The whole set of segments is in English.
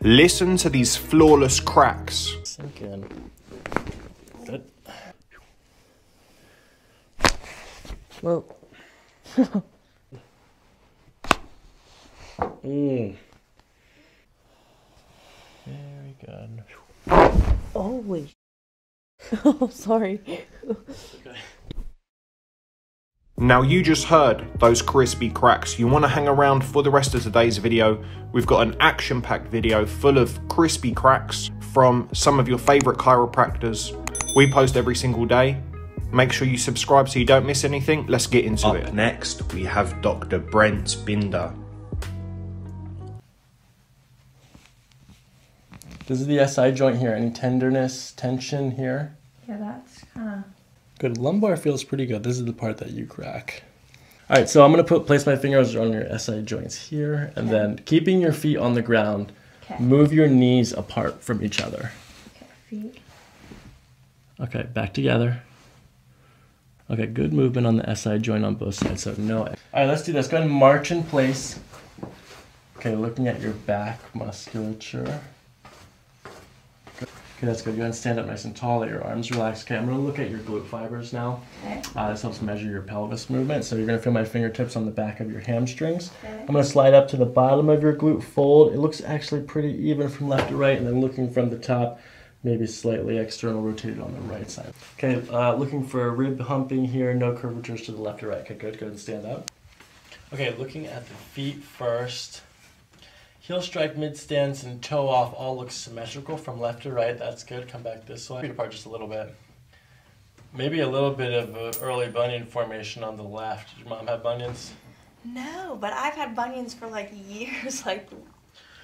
Listen to these flawless cracks. Sink in. Good. Whoa. Mm. Very good. Holy. oh, sorry. Now you just heard those crispy cracks. You want to hang around for the rest of today's video. We've got an action-packed video full of crispy cracks from some of your favorite chiropractors. We post every single day. Make sure you subscribe so you don't miss anything. Let's get into Up it. next, we have Dr. Brent Binder. This is the SI joint here. Any tenderness, tension here? Yeah, that's kind of. Good. Lumbar feels pretty good. This is the part that you crack. All right, so I'm gonna put place my fingers on your SI joints here, and then keeping your feet on the ground, Okay. move your knees apart from each other. Okay, feet. Okay, back together. Okay, good movement on the SI joint on both sides. So no. All right, let's do this. Go ahead and march in place. Okay, looking at your back musculature. Good. Okay, that's good. Go ahead and stand up nice and tall. Let your arms relax. Okay, I'm gonna look at your glute fibers now. Okay. Uh, this helps measure your pelvis movement. So you're gonna feel my fingertips on the back of your hamstrings. Okay. I'm gonna slide up to the bottom of your glute fold. It looks actually pretty even from left to right, and then looking from the top, maybe slightly external rotated on the right side. Okay, uh, looking for rib humping here, no curvatures to the left or right. Okay, good, good, and stand up. Okay, looking at the feet first. Heel strike, mid stance, and toe off all look symmetrical from left to right. That's good. Come back this way. Feet apart just a little bit. Maybe a little bit of uh, early bunion formation on the left. Did your mom have bunions? No, but I've had bunions for like years. Like,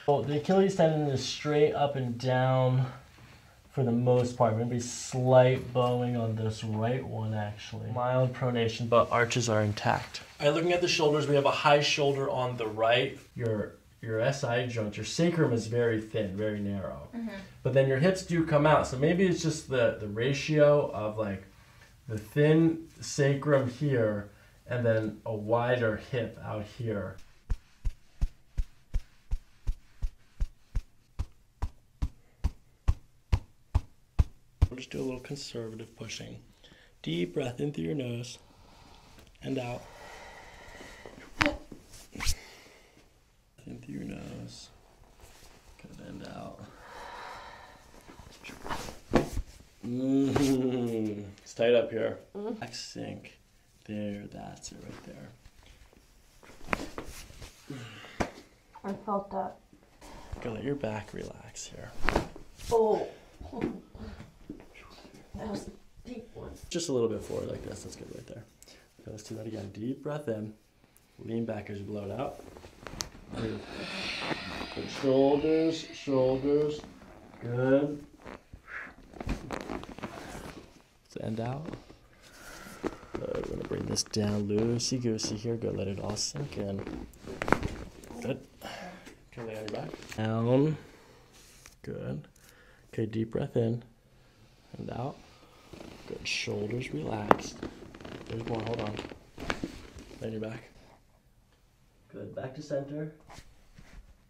Well, the Achilles tendon is straight up and down for the most part. Maybe slight bowing on this right one, actually. Mild pronation, but arches are intact. All right, looking at the shoulders, we have a high shoulder on the right. Your your SI joint, your sacrum is very thin, very narrow. Mm-hmm. But then your hips do come out. So maybe it's just the, the ratio of like the thin sacrum here and then a wider hip out here. We'll just do a little conservative pushing. Deep breath in through your nose and out. In through your nose. Good and out. Mm. It's tight up here. Back sink. There, that's it right there. I felt that. Go let your back relax here. Oh. That was a deep one. Just a little bit forward like this. That's good right there. Okay, let's do that again. Deep breath in. Lean back as you blow it out. Good. Good. Shoulders, shoulders. Good. Send out. Good. We're gonna bring this down loosey goosey here. Go Let it all sink in. Good. Okay, lay on your back. Down. Good. Okay, deep breath in and out. Good. Shoulders relaxed. There's more. Hold on. Lay on your back. Good. Back to center.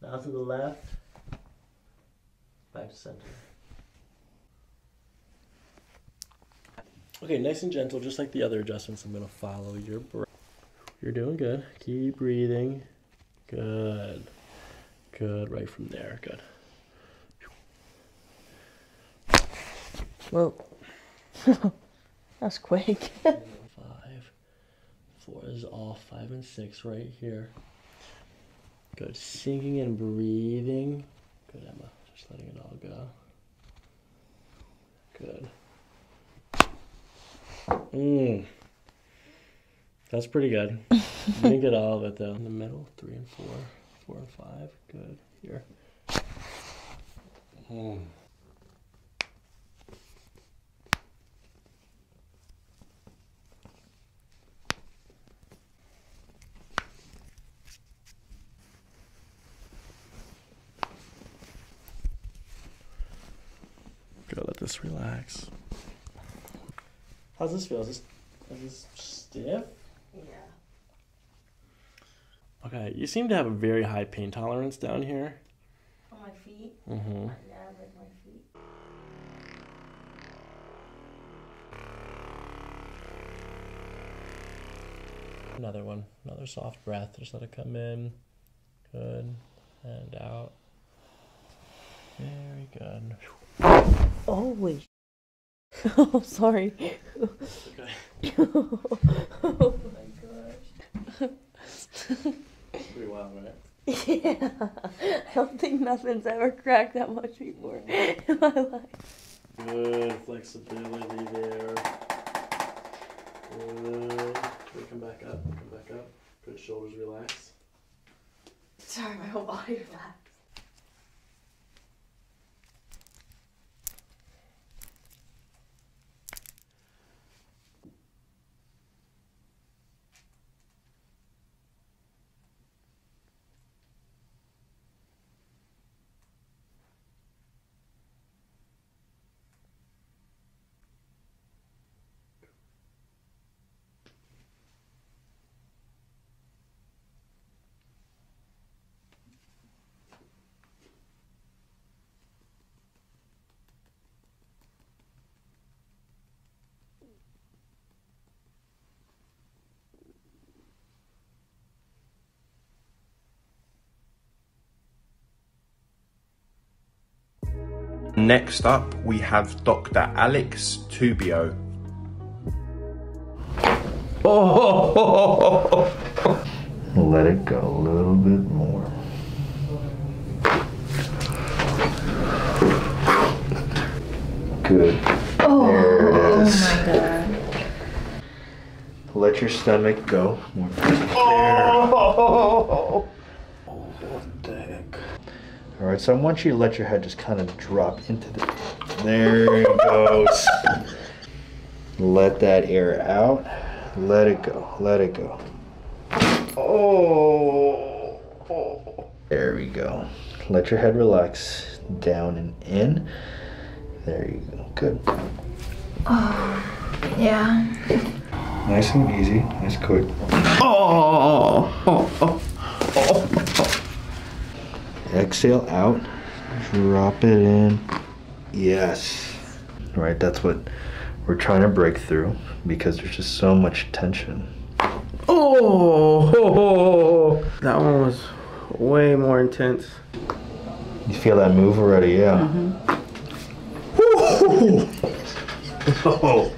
Now to the left. Back to center. Okay, nice and gentle, just like the other adjustments. I'm gonna follow your breath. You're doing good. Keep breathing. Good. Good. Right from there. Good. Whoa. That's quick. Five. Four is off. Five and six right here. Good. Sinking and breathing. Good, Emma. Just letting it all go. Good. Mmm. That's pretty good. you didn't get all of it though. In the middle, three and four. Four and five. Good. Here. Mm. Go let this relax. How's this feel? Is this, is this stiff? yeah. Okay, you seem to have a very high pain tolerance down here. On my feet. feet. Mm-hmm. Yeah, like my feet. Another one. Another soft breath. Just let it come in. Good. And out. Very good. Holy. Oh, sorry. Okay. oh my gosh. Pretty wild, right? Yeah. I don't think nothing's ever cracked that much before in my life. Good flexibility there. Good. We come back up. Come back up. Good shoulders relaxed. Sorry, my whole body relaxed. Next up, we have Dr. Alex Tubio. Oh, Let it go a little bit more. Good. Oh, there it is. Oh my god. Let your stomach go. More. There. Oh, oh what the heck? All right, so I want you to let your head just kind of drop into the. There it goes. Let that air out. Let it go. Let it go. Oh, oh. There we go. Let your head relax down and in. There you go. Good. Oh, yeah. Nice and easy. Nice quick. Oh. Oh. Exhale out. Drop it in. Yes. Right, that's what we're trying to break through because there's just so much tension. Oh, that one was way more intense. You feel that move already, yeah. Mm-hmm. Oh.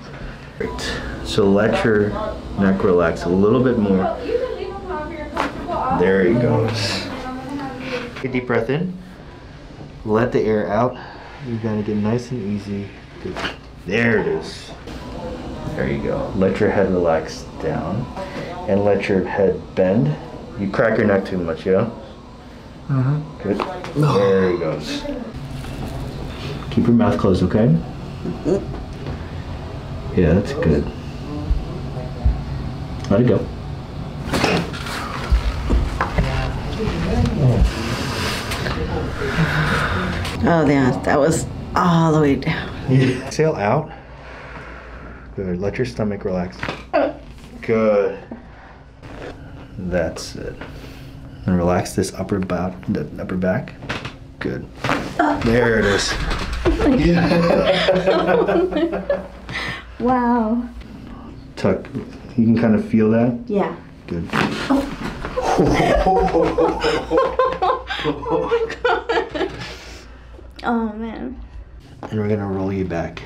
Great. So let your neck relax a little bit more. There he goes. Take a deep breath in. Let the air out. You're gonna get nice and easy. There it is. There you go. Let your head relax down and let your head bend. You crack your neck too much, yeah? Uh-huh. Good. There he goes. Keep your mouth closed, okay? Yeah, that's good. Let it go. Oh, Oh, yeah, that was all the way down. Exhale out. Good. Let your stomach relax. Good. That's it. And relax this upper back. The upper back. Good. There it is. Yeah. Wow. Tuck. You can kind of feel that. Yeah. Good. Oh And we're gonna roll you back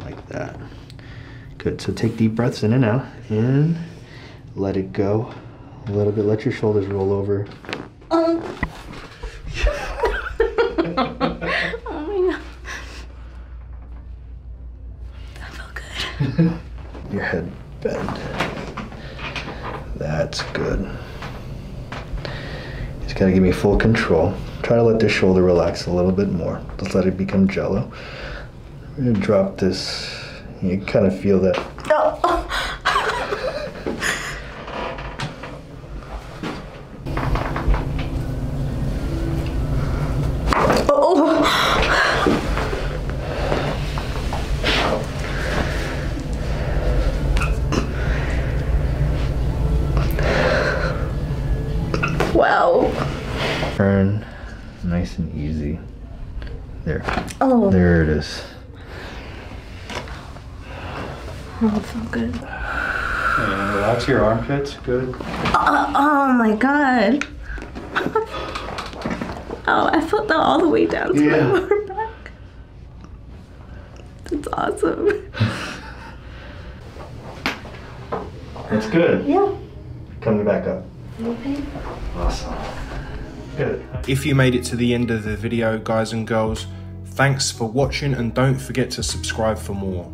like that. Good. So take deep breaths in and out. In. Let it go. A little bit. Let your shoulders roll over. Um. oh my god. That felt good. Your head bend. That's good. Just gotta give me full control. Try to let the shoulder relax a little bit more. Just let it become jello. Gonna drop this. You kind of feel that. Oh. oh. Wow. Turn. Nice and easy. There. Oh, There it is. Oh, it felt good. And relax your armpits. Good. Oh, oh my god. oh, I felt that all the way down to Yeah. my lower back. That's awesome. That's good. Yeah. Coming back up. Okay. Awesome. Good. If you made it to the end of the video, guys and girls, thanks for watching and don't forget to subscribe for more.